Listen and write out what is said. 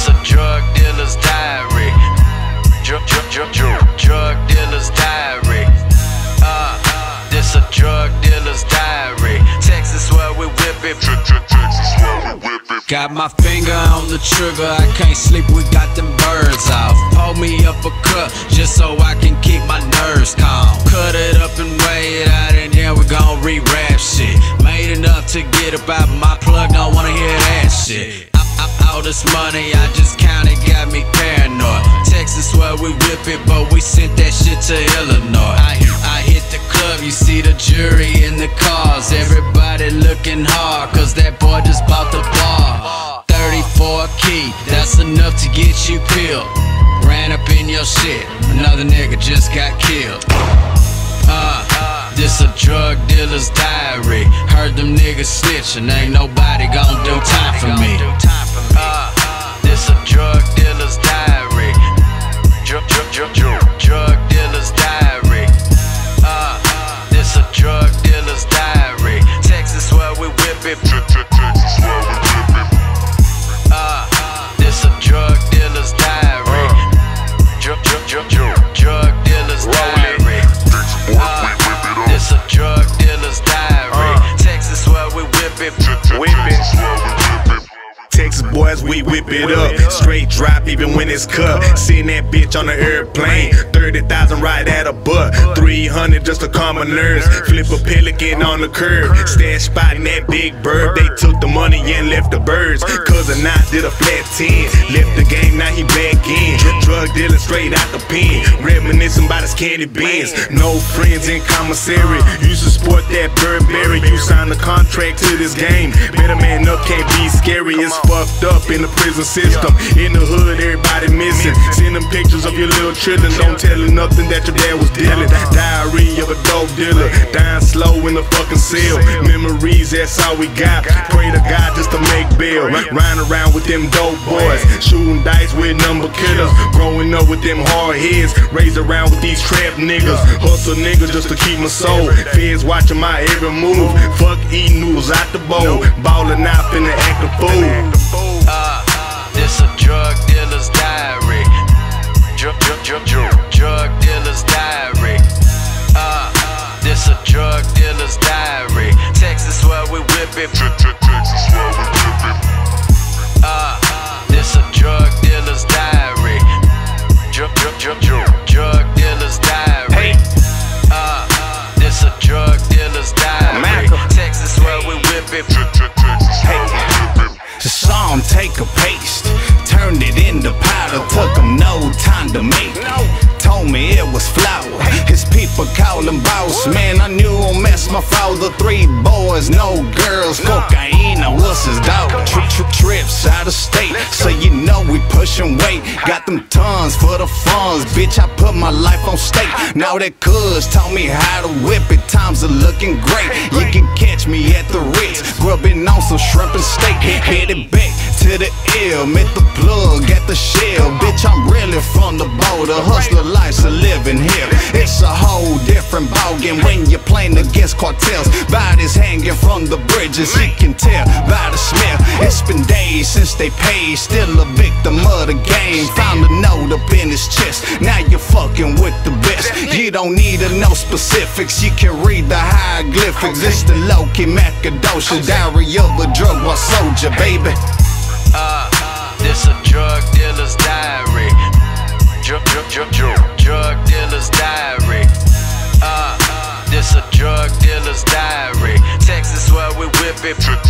It's a drug dealer's diary. Drug, drug, drug, drug, drug dealer's diary. Uh, this a drug dealer's diary. Texas where we whip it. Texas where we whip it. Got my finger on the trigger. I can't sleep. We got them birds off. Pour me up a cup just so I can keep my nerves calm. Cut it up and weigh it out, and then we gon' rewrap shit. Made enough to get about my money I just counted got me paranoid. Texas where we whip it, but we sent that shit to Illinois. I, I hit the club, you see the jury in the cars. Everybody looking hard, cause that boy just bought the bar. 34 key, that's enough to get you peeled. Ran up in your shit, another nigga just got killed. Uh, this a drug dealer's diary. Heard them niggas snitching, ain't nobody gon' do time for me. We whip it. Texas boys, we whip it up. Straight drop, even when it's cut. Seeing that bitch on the airplane. 30,000 right at a butt. 300 just a nerves. Flip a pelican on the curb. Stash spot in that big bird. They took the money and left the birds. A knot did a flat 10. Left the game, now he back in. Drug dealer straight out the pen. Reminiscing about his candy beans. No friends in commissary. Used to sport that Burberry. You signed a contract to this game. Better man up, can't be scary. It's fucked up in the prison system. In the hood, everybody missing. Them pictures of your little children. Don't tell them nothing that your dad was dealing. Diary of a dope dealer. Dying slow in the fucking cell. Memories, that's all we got. Pray to God just to make bail. Riding around with them dope boys. Shooting dice with number killers. Growing up with them hard heads. Raised around with these trap niggas. Hustle niggas just to keep my soul. Feds watching my every move. Fuck eating noodles out the bowl. Ballin' out finna act a fool. Drug dealer's diary. Texas where we whip it. Uh, this a drug dealer's diary. Drug, drug, drug, drug, drug dealer's diary. Uh, this a drug dealer's diary. Texas where we whip it. Saw him take a paste, turned it into powder, took him no time to make. Told me it was flour. His people call boss. Man, I knew him as my father. Three boys, no girls. Cocaine, what's his dog? Trip, trip, trips out of state, so you know we pushing weight. Got them tons for the funds, bitch. I put my life on stake. Now that cuz taught me how to whip it. Times are looking great. You can catch me at the Ritz, grubbing on some shrimp and steak. Headed back to the ill, met the plug at the shell. Bitch, I'm really from the border. Hustler life's a living here. It's a whole different ballgame when you're playing against cartels. Bodies hanging from the bridges, you can tell by the smell. It's been days since they paid, still a victim of the game. Found a note up in his chest. Now you're fucking with the best. You don't need to know specifics, you can read the hieroglyphics. It's the Lokee Macadocious diary of a drug war soldier, baby. Uh, this a drug dealer's diary. Drug, drug, drug, drug, drug dealer's diary. Uh, this a drug dealer's diary. Texas where we whip it.